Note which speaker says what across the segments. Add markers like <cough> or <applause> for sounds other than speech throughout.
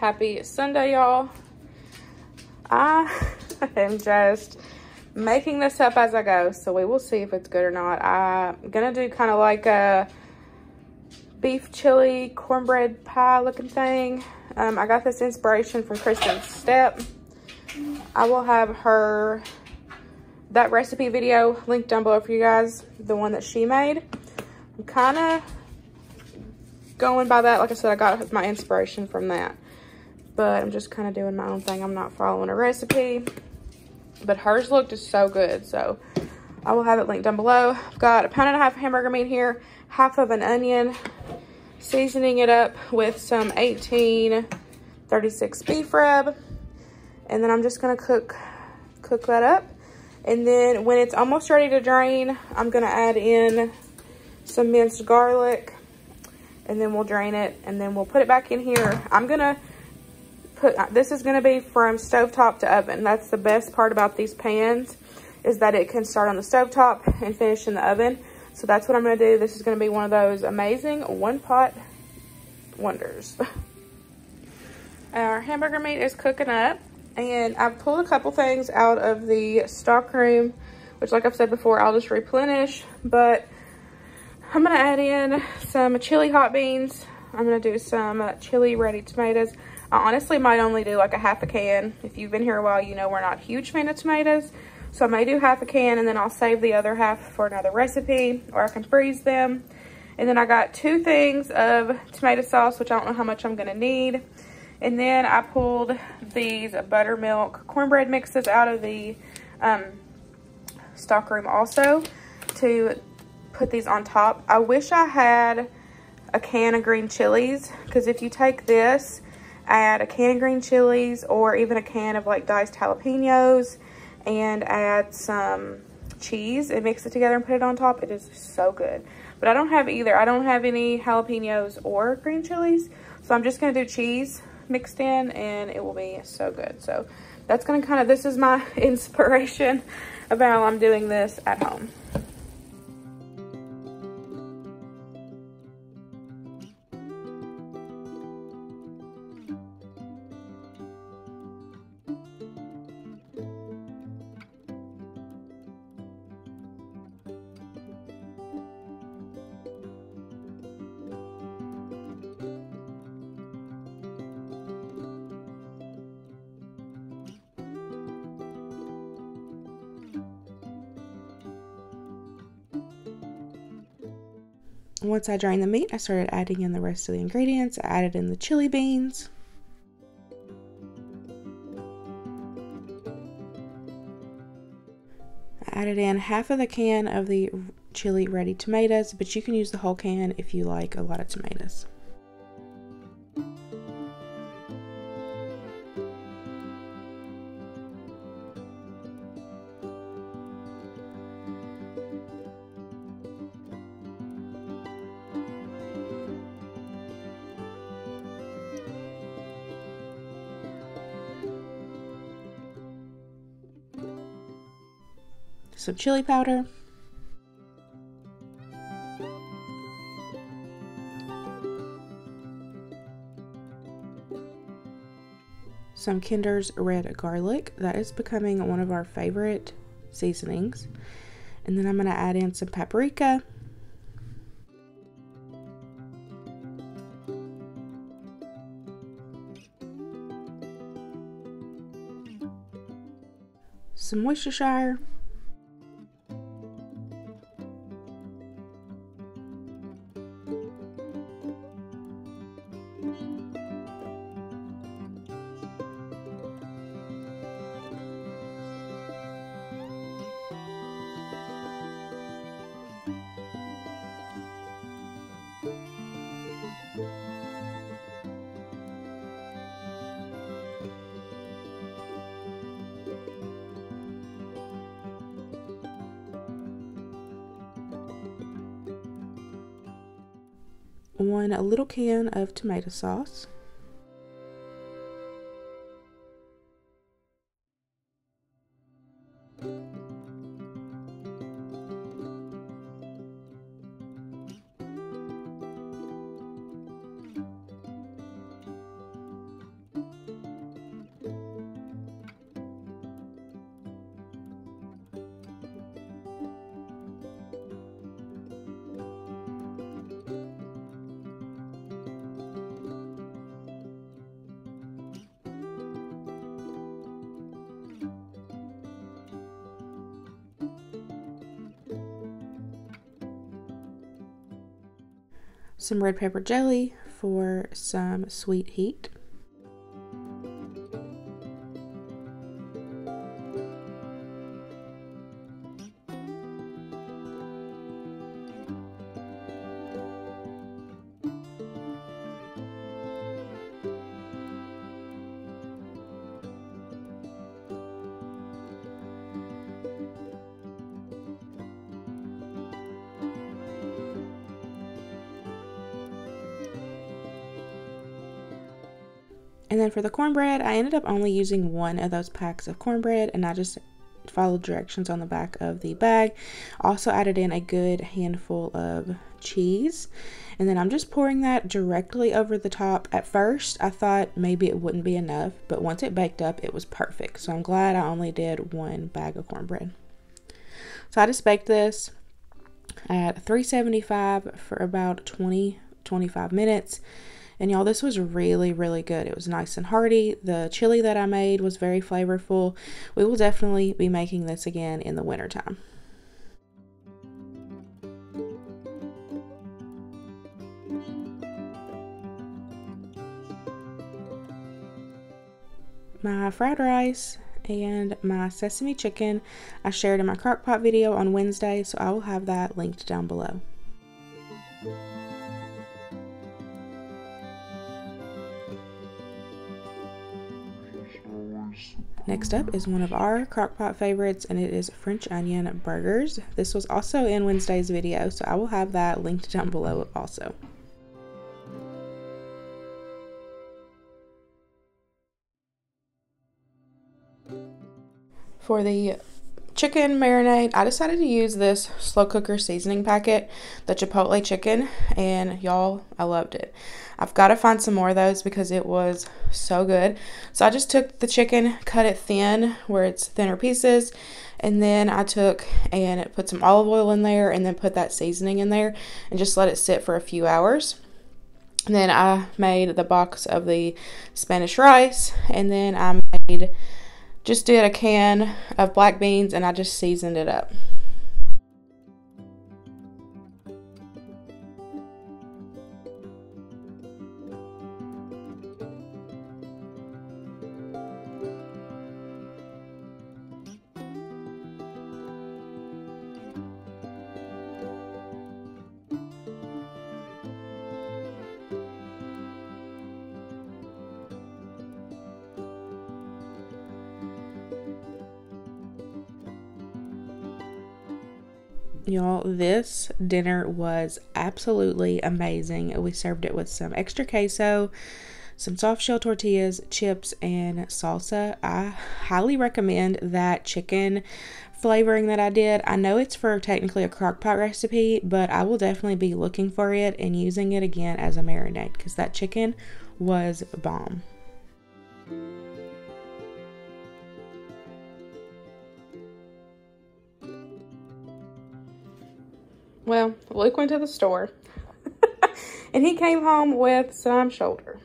Speaker 1: Happy Sunday, y'all. I <laughs> am just making this up as I go, so we will see if it's good or not. I'm gonna do kind of like a beef chili cornbread pie looking thing. Um, I got this inspiration from Kristen Stepp. I will have her, that recipe video linked down below for you guys, the one that she made. I'm kind of going by that. Like I said, I got my inspiration from that. But I'm just kind of doing my own thing. I'm not following a recipe. But hers looked so good. So I will have it linked down below. I've got a pound and a half of hamburger meat here. Half of an onion. Seasoning it up with some 1836 beef rub. And then I'm just going to cook cook that up. And then when it's almost ready to drain, I'm going to add in some minced garlic and then we'll drain it and then we'll put it back in here. I'm gonna put, this is gonna be from stovetop to oven. That's the best part about these pans is that it can start on the stovetop and finish in the oven. So that's what I'm gonna do. This is gonna be one of those amazing one pot wonders. <laughs> Our hamburger meat is cooking up and I've pulled a couple things out of the stock room, which like I've said before, I'll just replenish, but I'm gonna add in some chili hot beans. I'm gonna do some uh, chili ready tomatoes. I honestly might only do like a half a can. If you've been here a while, you know we're not huge fan of tomatoes. So I may do half a can and then I'll save the other half for another recipe or I can freeze them. And then I got two things of tomato sauce, which I don't know how much I'm gonna need. And then I pulled these buttermilk cornbread mixes out of the um, stockroom also to put these on top. I wish I had a can of green chilies because if you take this, add a can of green chilies or even a can of like diced jalapenos and add some cheese and mix it together and put it on top, it is so good. But I don't have either. I don't have any jalapenos or green chilies. So I'm just going to do cheese mixed in and it will be so good. So that's going to kind of, this is my <laughs> inspiration of how I'm doing this at home. Once I drained the meat, I started adding in the rest of the ingredients. I added in the chili beans. I added in half of the can of the chili ready tomatoes, but you can use the whole can if you like a lot of tomatoes. Some chili powder. Some Kinder's red garlic. That is becoming one of our favorite seasonings. And then I'm going to add in some paprika. Some Worcestershire. One a little can of tomato sauce. Some red pepper jelly for some sweet heat. And then for the cornbread, I ended up only using one of those packs of cornbread and I just followed directions on the back of the bag. Also added in a good handful of cheese. And then I'm just pouring that directly over the top. At first, I thought maybe it wouldn't be enough, but once it baked up, it was perfect. So I'm glad I only did one bag of cornbread. So I just baked this at 375 for about 20 25 minutes and y'all, this was really, really good. It was nice and hearty. The chili that I made was very flavorful. We will definitely be making this again in the wintertime. My fried rice and my sesame chicken I shared in my crockpot video on Wednesday, so I will have that linked down below. Next up is one of our crockpot favorites and it is French onion burgers. This was also in Wednesday's video so I will have that linked down below also. For the chicken marinade, I decided to use this slow cooker seasoning packet, the Chipotle chicken, and y'all, I loved it. I've got to find some more of those because it was so good. So I just took the chicken, cut it thin where it's thinner pieces, and then I took and put some olive oil in there and then put that seasoning in there and just let it sit for a few hours. And then I made the box of the Spanish rice and then I made just did a can of black beans and I just seasoned it up. Y'all, this dinner was absolutely amazing. We served it with some extra queso, some soft shell tortillas, chips, and salsa. I highly recommend that chicken flavoring that I did. I know it's for technically a crock pot recipe, but I will definitely be looking for it and using it again as a marinade because that chicken was bomb. Well, Luke went to the store <laughs> and he came home with some shoulder.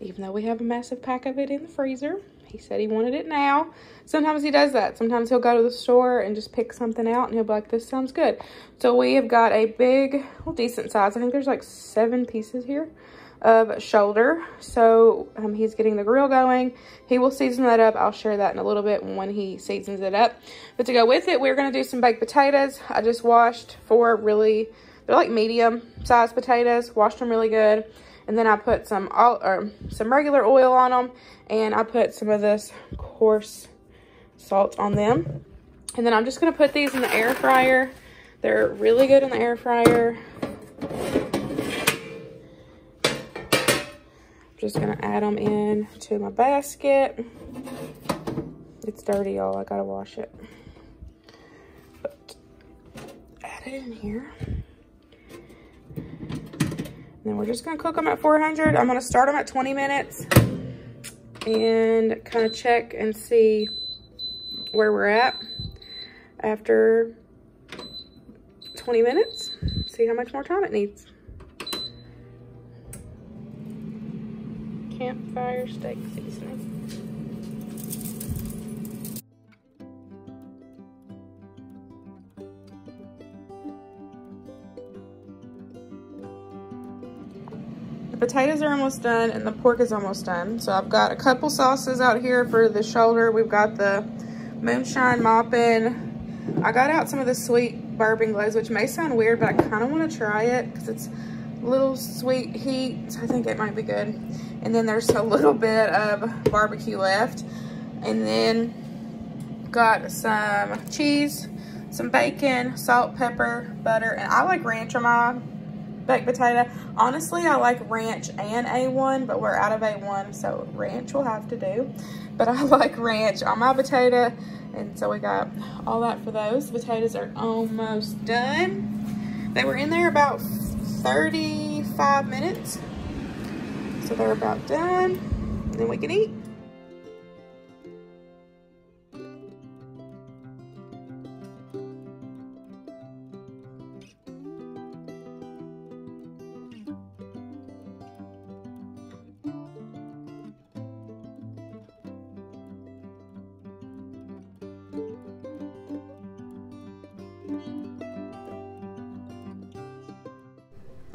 Speaker 1: Even though we have a massive pack of it in the freezer, he said he wanted it now. Sometimes he does that. Sometimes he'll go to the store and just pick something out and he'll be like, this sounds good. So we have got a big, well, decent size. I think there's like seven pieces here of shoulder. So um, he's getting the grill going. He will season that up. I'll share that in a little bit when he seasons it up. But to go with it, we're going to do some baked potatoes. I just washed four really, they're like medium sized potatoes. Washed them really good. And then I put some all, or some regular oil on them. And I put some of this coarse salt on them. And then I'm just going to put these in the air fryer. They're really good in the air fryer. Just gonna add them in to my basket. It's dirty, y'all. I gotta wash it. But add it in here. And then we're just gonna cook them at 400. I'm gonna start them at 20 minutes and kind of check and see where we're at after 20 minutes. See how much more time it needs. Campfire steak seasoning. The potatoes are almost done and the pork is almost done. So I've got a couple sauces out here for the shoulder. We've got the moonshine mopping. I got out some of the sweet bourbon glaze, which may sound weird, but I kind of want to try it because it's little sweet heat. I think it might be good. And then there's a little bit of barbecue left. And then got some cheese, some bacon, salt, pepper, butter, and I like ranch on my baked potato. Honestly, I like ranch and A1, but we're out of A1, so ranch will have to do. But I <laughs> like ranch on my potato, and so we got all that for those. The potatoes are almost done. They were in there about 35 minutes, so they're about done. Then we can eat.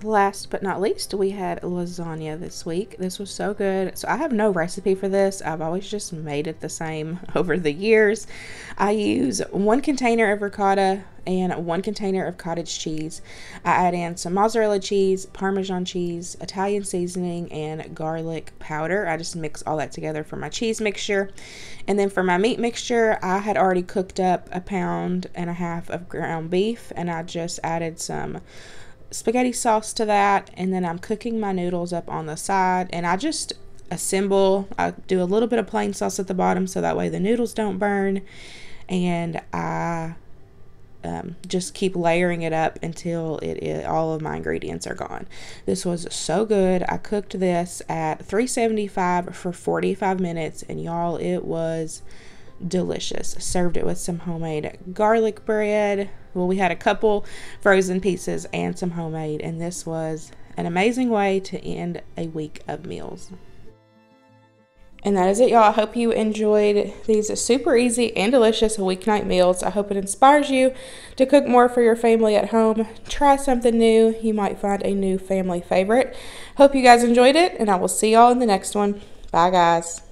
Speaker 1: Last but not least, we had lasagna this week. This was so good. So I have no recipe for this. I've always just made it the same <laughs> over the years. I use one container of ricotta and one container of cottage cheese. I add in some mozzarella cheese, parmesan cheese, Italian seasoning, and garlic powder. I just mix all that together for my cheese mixture. And then for my meat mixture, I had already cooked up a pound and a half of ground beef and I just added some spaghetti sauce to that and then I'm cooking my noodles up on the side and I just assemble I do a little bit of plain sauce at the bottom so that way the noodles don't burn and I um, just keep layering it up until it, all of my ingredients are gone. This was so good. I cooked this at 375 for 45 minutes and y'all it was delicious. Served it with some homemade garlic bread. Well, we had a couple frozen pieces and some homemade, and this was an amazing way to end a week of meals. And that is it, y'all. I hope you enjoyed these super easy and delicious weeknight meals. I hope it inspires you to cook more for your family at home. Try something new. You might find a new family favorite. Hope you guys enjoyed it, and I will see y'all in the next one. Bye, guys.